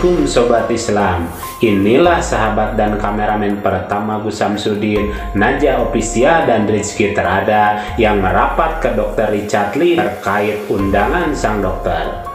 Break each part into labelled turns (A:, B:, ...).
A: Assalamualaikum Sobat Islam Inilah sahabat dan kameramen pertama Gus Samsudin Naja Opisia dan Rizky Terada Yang merapat ke Dr. Richard Lee terkait undangan sang dokter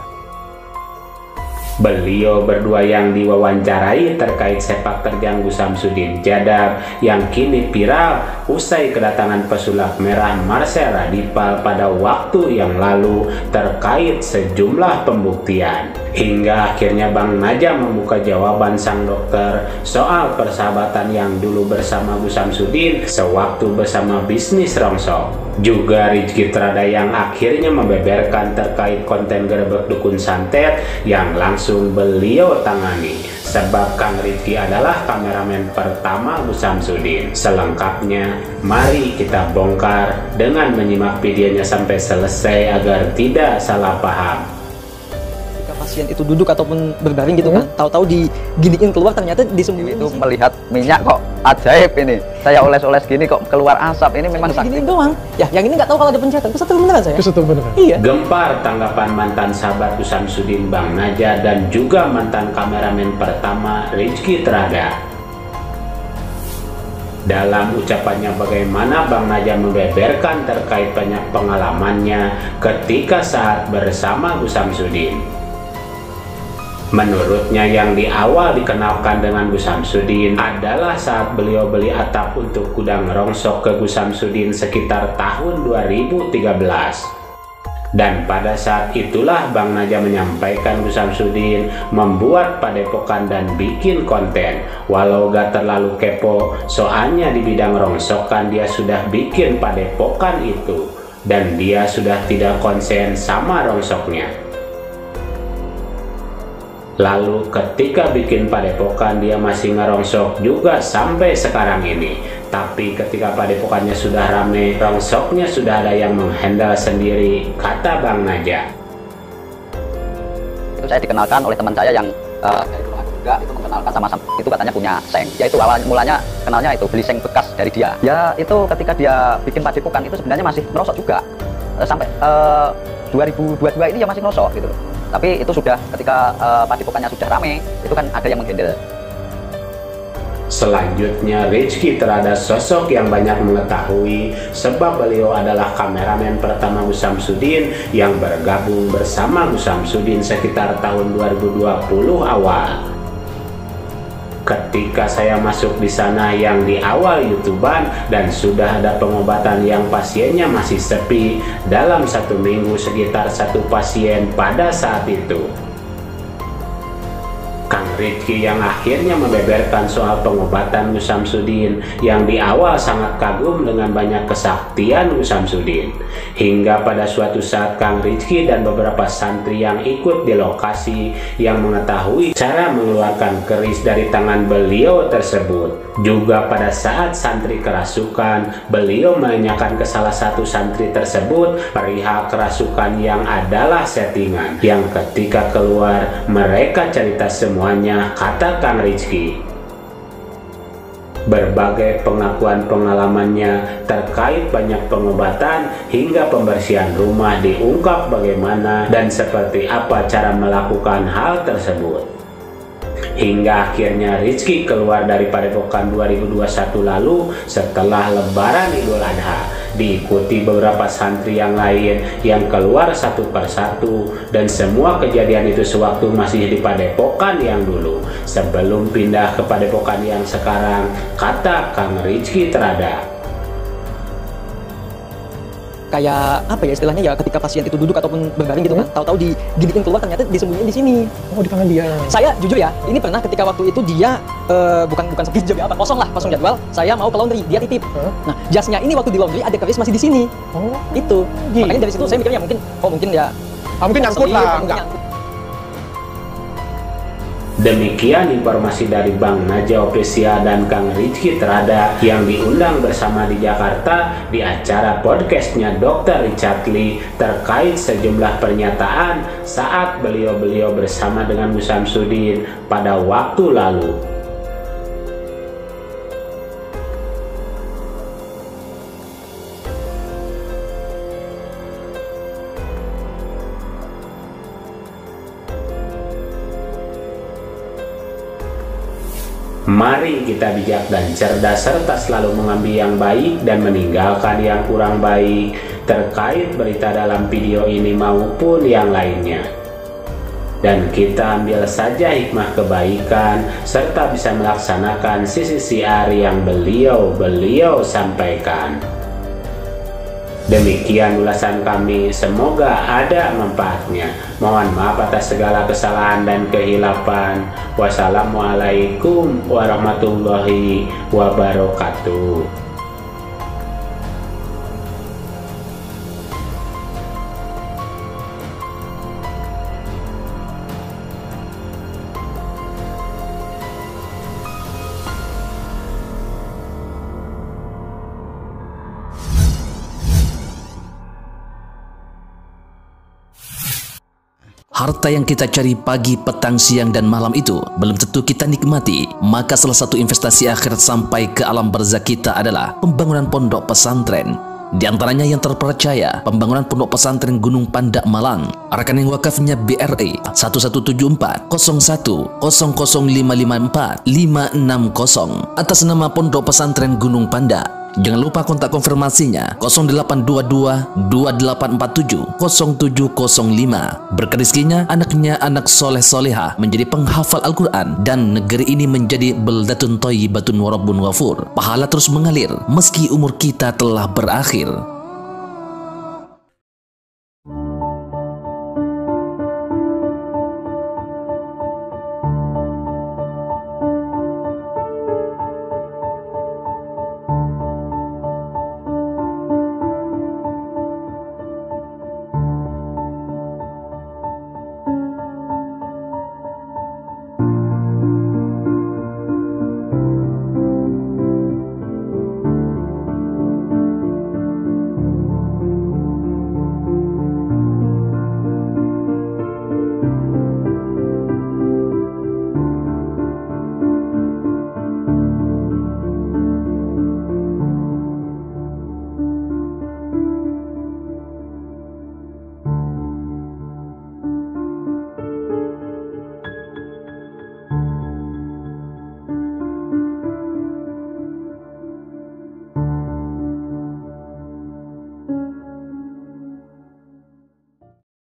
A: Beliau berdua yang diwawancarai terkait sepak terjang Gus Samsudin Jadab yang kini viral usai kedatangan pesulap merah Marcel Radipal pada waktu yang lalu terkait sejumlah pembuktian. Hingga akhirnya Bang Najam membuka jawaban sang dokter soal persahabatan yang dulu bersama Gus Samsudin sewaktu bersama bisnis rongsok. Juga Rizky Trada yang akhirnya membeberkan terkait konten gerebek dukun santet yang langsung beliau tangani sebab Kang Rizky adalah kameramen pertama Gus Samsudin. Selengkapnya, mari kita bongkar dengan menyimak videonya sampai selesai agar tidak salah paham
B: pasien itu duduk ataupun berbaring gitu hmm. kan tahu-tahu diginiin keluar ternyata disembunyiin
C: itu melihat minyak kok ajaib ini. Saya oles-oles gini kok keluar asap ini memang
B: sakit. doang. Ya yang ini nggak tahu kalau ada pencetan itu satu beneran saya.
D: Itu beneran.
A: Iya. Gempar tanggapan mantan sahabat Sudin Bang Naja dan juga mantan kameramen pertama Rizky Terada dalam ucapannya bagaimana Bang Naja membeberkan terkait banyak pengalamannya ketika saat bersama Gus Samsudin. Menurutnya yang di awal dikenalkan dengan Gus Samsudin adalah saat beliau beli atap untuk gudang rongsok ke Gus Samsudin sekitar tahun 2013. Dan pada saat itulah Bang Naja menyampaikan Gus Samsudin membuat padepokan dan bikin konten. Walau gak terlalu kepo, soalnya di bidang rongsokan dia sudah bikin padepokan itu. Dan dia sudah tidak konsen sama rongsoknya. Lalu ketika bikin padepokan dia masih ngerongsok juga sampai sekarang ini. Tapi ketika padepokannya sudah rame, rongsoknya sudah ada yang menghandle sendiri, kata Bang Naja.
C: Itu saya dikenalkan oleh teman saya yang uh, juga itu mengenalkan sama-sama itu katanya punya seng. Ya itu awal mulanya kenalnya itu beli seng bekas dari dia. Ya itu ketika dia bikin padepokan itu sebenarnya masih ngerosok juga. Uh, sampai uh, 2022 ini ya masih ngerosok gitu tapi itu sudah ketika uh, padepokannya sudah rame itu kan ada yang menghandle.
A: Selanjutnya, Rizky terada sosok yang banyak mengetahui sebab beliau adalah kameramen pertama Gus Samsudin yang bergabung bersama Gus Samsudin sekitar tahun 2020 awal ketika saya masuk di sana yang di awal youtuban dan sudah ada pengobatan yang pasiennya masih sepi dalam satu minggu sekitar satu pasien pada saat itu Rizky yang akhirnya membeberkan soal pengobatan Samsudin yang di awal sangat kagum dengan banyak kesaktian Samsudin. Hingga pada suatu saat Kang Rizky dan beberapa santri yang ikut di lokasi yang mengetahui cara mengeluarkan keris dari tangan beliau tersebut. Juga pada saat santri kerasukan beliau menanyakan ke salah satu santri tersebut perihal kerasukan yang adalah settingan. Yang ketika keluar mereka cerita semua semuanya, kata Kang Rizky. Berbagai pengakuan pengalamannya terkait banyak pengobatan hingga pembersihan rumah diungkap bagaimana dan seperti apa cara melakukan hal tersebut. Hingga akhirnya Rizky keluar dari Padepokan 2021 lalu setelah lebaran Idul Adha diikuti beberapa santri yang lain yang keluar satu persatu. Dan semua kejadian itu sewaktu masih di padepokan yang dulu. Sebelum pindah ke padepokan yang sekarang kata Kang Rizky Terada
B: kayak apa ya istilahnya ya ketika pasien itu duduk ataupun berbaring gitu kan tahu-tahu diginiin keluar ternyata disembunyiin di sini.
D: Oh di tangan dia.
B: Saya jujur ya ini pernah ketika waktu itu dia uh, bukan bukan sepi jam apa kosong lah kosong jadwal saya mau ke laundry dia titip. Huh? nah jasnya ini waktu di laundry ada keris masih di sini. Oh. Itu. Gitu. makanya dari situ saya mikirnya mungkin oh mungkin ya
D: ah, mungkin nyangkut lah enggak
A: Demikian informasi dari Bang Naja Opesia dan Kang Rizky Terada yang diundang bersama di Jakarta di acara podcastnya Dr. Richard Lee terkait sejumlah pernyataan saat beliau-beliau bersama dengan Musam Sudin pada waktu lalu. Mari kita bijak dan cerdas serta selalu mengambil yang baik dan meninggalkan yang kurang baik terkait berita dalam video ini maupun yang lainnya. Dan kita ambil saja hikmah kebaikan serta bisa melaksanakan sisi siar yang beliau-beliau sampaikan. Demikian ulasan kami, semoga ada manfaatnya. Mohon maaf atas segala kesalahan dan kehilapan. Wassalamualaikum warahmatullahi wabarakatuh.
E: Harta yang kita cari pagi, petang, siang, dan malam itu belum tentu kita nikmati. Maka salah satu investasi akhirat sampai ke alam barzah kita adalah pembangunan pondok pesantren. Di antaranya yang terpercaya, pembangunan pondok pesantren Gunung Pandak Malang. Rekening wakafnya BRI 1174 01 00554 560 atas nama Pondok Pesantren Gunung Pandak. Jangan lupa kontak konfirmasinya 0822 2847 0705. Berkeriskinya anaknya anak soleh soleha menjadi penghafal Al-Quran dan negeri ini menjadi beldatun toyibatun warabun wafur. Pahala terus mengalir meski umur kita telah berakhir.